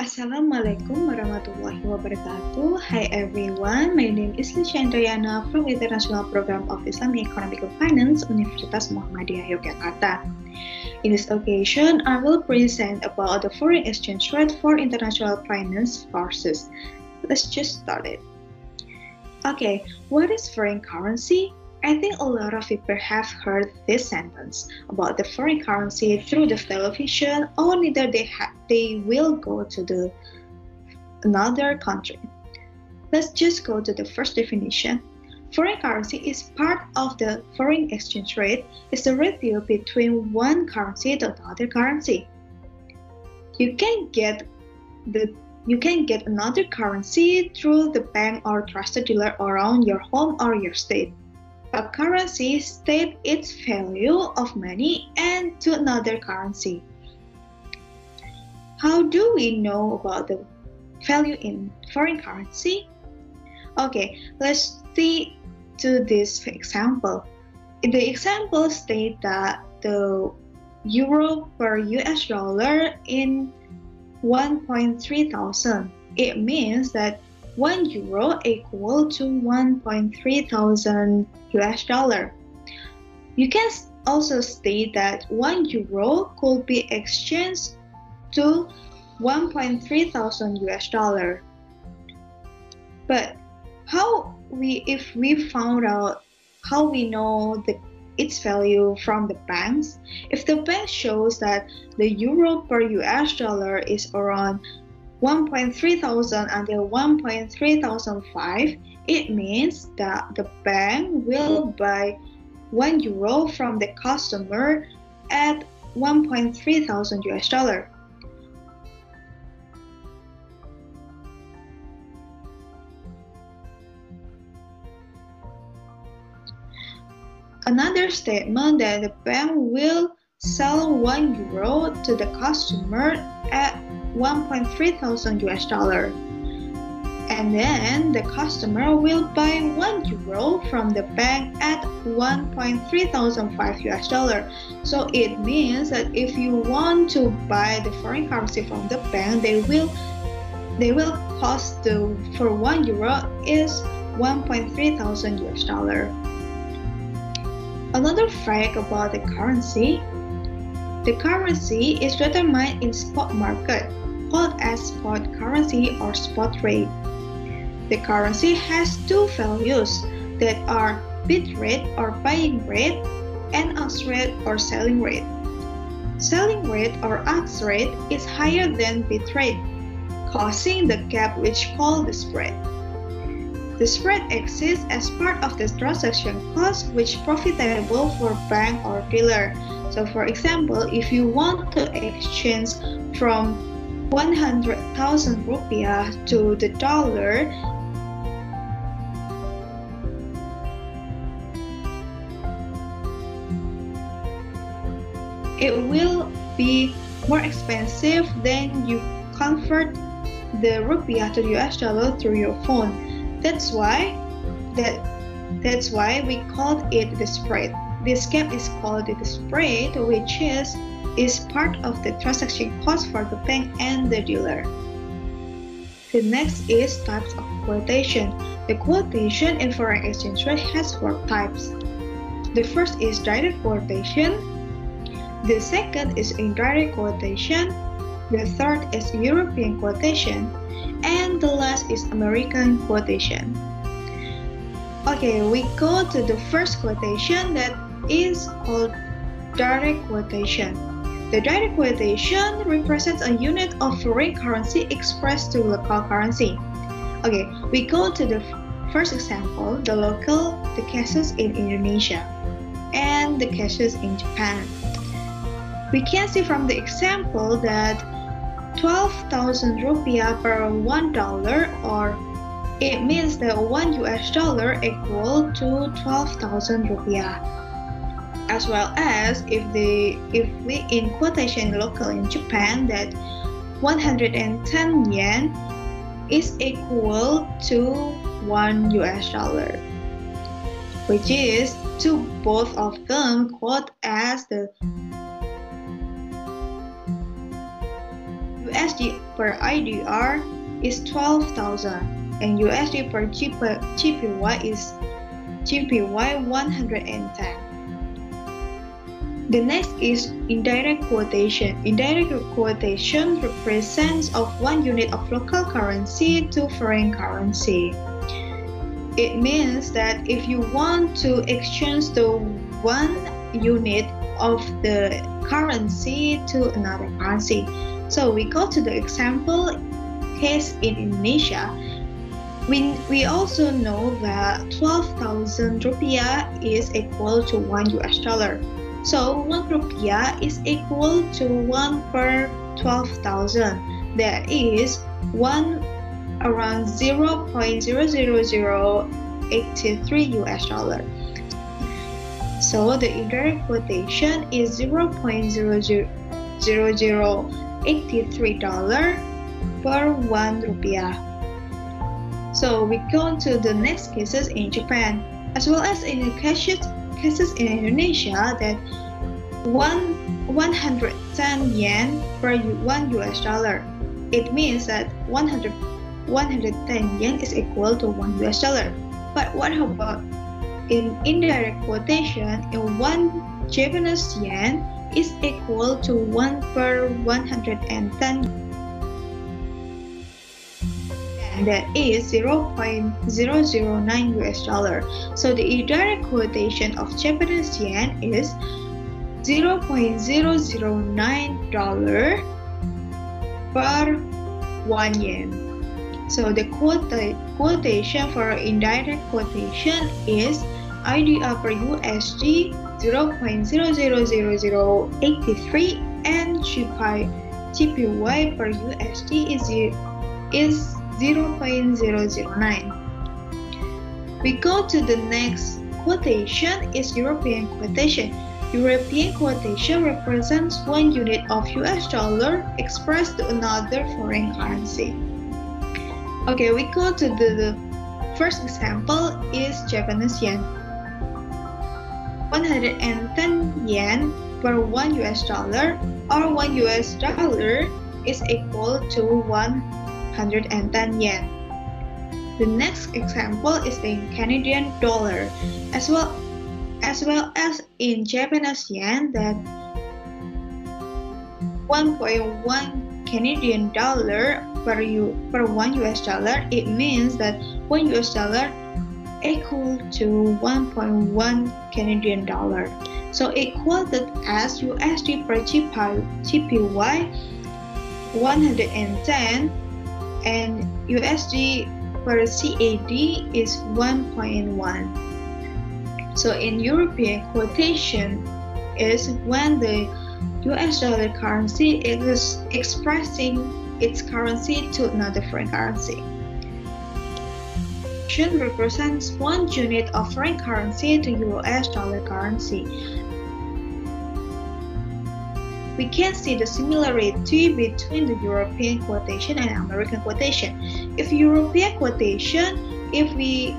Assalamualaikum warahmatullahi wabarakatuh. Hi everyone, my name is Lisya Indrayana from International Program of Islamic Economic Finance, Universitas Muhammadiyah Yogyakarta. In this occasion, I will present about the foreign exchange rate for international finance courses. Let's just start it. Okay, what is foreign currency? I think a lot of people have heard this sentence about the foreign currency through the television or neither they ha- they will go to the another country. Let's just go to the first definition. Foreign currency is part of the foreign exchange rate It's the ratio between one currency to another currency. You can get the you can get another currency through the bank or trusted dealer around your home or your state. A currency states its value of money and to another currency. How do we know about the value in foreign currency? Okay, let's see to this example. The example state that the euro per US dollar in 1.3 thousand. It means that 1 euro equal to 1.3 thousand US dollar. You can also state that 1 euro could be exchanged to 1.3 thousand US dollar. But how we if we found out how we know the its value from the banks, if the bank shows that the euro per US dollar is around 1.3 thousand until 1.3 thousand five, it means that the bank will buy 1 euro from the customer at 1.3 thousand US dollar. Another statement that the bank will sell 1 euro to the customer 1.3 thousand US dollar. And then the customer will buy 1 euro from the bank at 1.3 thousand 5 US dollar. So it means that if you want to buy the foreign currency from the bank, they will they will cost the for 1 euro is 1.3 thousand US dollar. Another fact about the currency, the currency is determined in spot market called as spot currency or spot rate. The currency has two values that are bid rate or buying rate and ask rate or selling rate. Selling rate or ask rate is higher than bid rate, causing the gap which called the spread. The spread exists as part of the transaction cost which profitable for bank or dealer. So for example, if you want to exchange from 100,000 rupiah to the dollar, it will be more expensive than you convert the rupiah to US dollar through your phone. That's why that that's why we called it the spread. This gap is called the spread, which is is part of the transaction cost for the bank and the dealer. The next is types of quotation. The quotation in foreign exchange rate has four types. The first is direct quotation. The second is indirect quotation. The third is European quotation. And the last is American quotation. Okay, we go to the first quotation that is called direct quotation. The direct quotation represents a unit of foreign currency expressed to local currency. Okay, we go to the first example, the local, the cases in Indonesia, and the cases in Japan. We can see from the example that 12,000 rupiah per one dollar or it means that one US dollar equal to 12,000 rupiah as well as if the if we in quotation local in Japan that 110 yen is equal to 1 US dollar which is to both of them quote as the USD per IDR is 12,000 and USD per JPY is JPY 110. The next is indirect quotation. Indirect quotation represents of one unit of local currency to foreign currency. It means that if you want to exchange the one unit of the currency to another currency. So we go to the example case in Indonesia. We, we also know that 12,000 rupiah is equal to 1 US dollar. So 1 rupiah is equal to 1 per 12,000. That is 1 around 0.00083 US dollar. So the indirect quotation is 0.000083 dollar per 1 rupiah. So we go to the next cases in Japan as well as in the cases, cases in Indonesia that 1 110 yen per 1 US dollar. It means that 100 110 yen is equal to 1 US dollar. But what about in indirect quotation, in 1 Japanese yen is equal to 1 per 110 and that is 0.009 US dollar. So the indirect quotation of Japanese yen is 0.009 dollar per 1 yen. So the quota, quotation for indirect quotation is IDR per USD 0.000083 and JPY, JPY per USD is, is 0.009. We go to the next quotation is European quotation. European quotation represents one unit of US dollar expressed to another foreign currency. Okay, we go to the, the first example is Japanese yen. 110 yen per 1 US dollar or 1 US dollar is equal to 110 yen. The next example is in Canadian dollar as well as well as in Japanese yen that 1.1 Canadian dollar per, U, per 1 US dollar, it means that 1 US dollar equal to 1.1 Canadian dollar. So it quoted as USD per JPY 110 and USD per CAD is 1.1. So in European quotation is when the US dollar currency is expressing its currency to another foreign currency. represents one unit of foreign currency to US dollar currency. We can see the similarity between the European quotation and American quotation. If European quotation, if we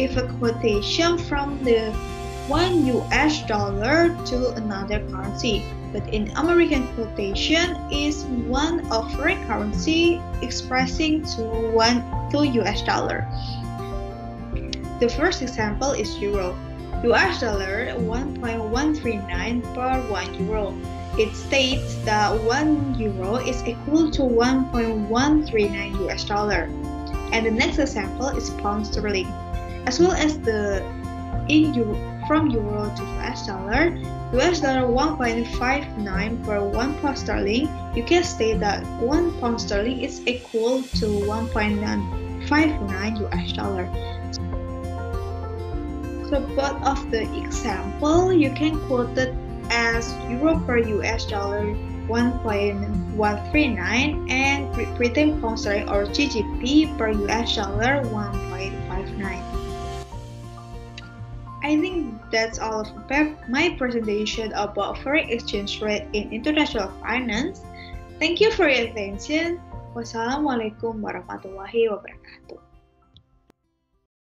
if a quotation from the one US dollar to another currency, but in American quotation is one of foreign currency expressing to one to US dollar. The first example is euro. US dollar 1.139 per 1 euro. It states that 1 euro is equal to 1.139 US dollar. And the next example is pound sterling. As well as the in euro, from euro to US dollar, US dollar 1.59 per 1 pound sterling, you can state that 1 pound sterling is equal to 1.59 US dollar. So both of the example, you can quote it as euro per US dollar 1.139 and Britain oh, pound sterling or GBP per US dollar 1.59. I think that's all of my presentation about foreign exchange rate in international finance. Thank you for your attention. Wassalamualaikum warahmatullahi wabarakatuh.